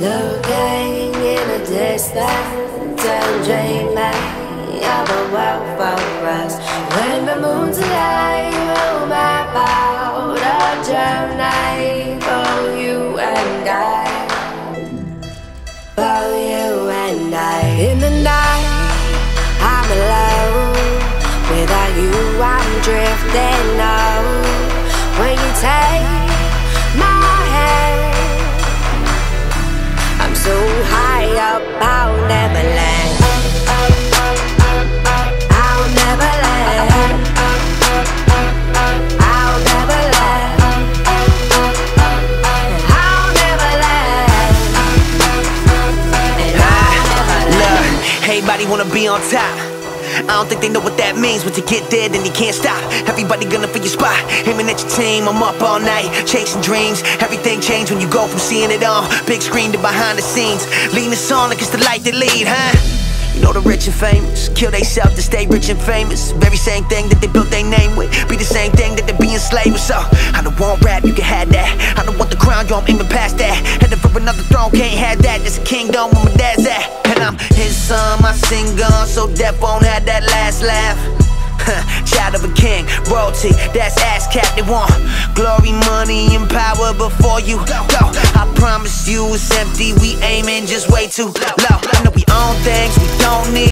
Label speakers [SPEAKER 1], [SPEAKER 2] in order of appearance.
[SPEAKER 1] Looking in of a world for us. When the moon's alive, we'll map out a journey for you and I. For you and I. In the night, I'm alone. Without you, I'm drifting out. When you take I'll never. I'll never. I'll never. I'll never.
[SPEAKER 2] Look, everybody wanna be on top. I don't think they know what that means. Once you get there, then you can't stop. Everybody gunning for your spot, aiming at your team. I'm up all night, chasing dreams. Everything changed when you go from seeing it on big screen to behind the scenes. Leading the song like it's the light that lead, huh? You know the rich and famous kill theyself to stay rich and famous. Very same thing that they built their name with, be the same thing that they be enslaved with. So I don't want rap, you can have that. I don't want the crown, yo, I'm aiming past that. Heading for another throne, can't have that. This a kingdom where my dad's at, I'm his son. My sing gun, so death won't have that last laugh. Child of a king, royalty, that's ass cap. They want glory, money, and power before you go. I promise you it's empty. We aiming just way too low. I know we own things we don't need.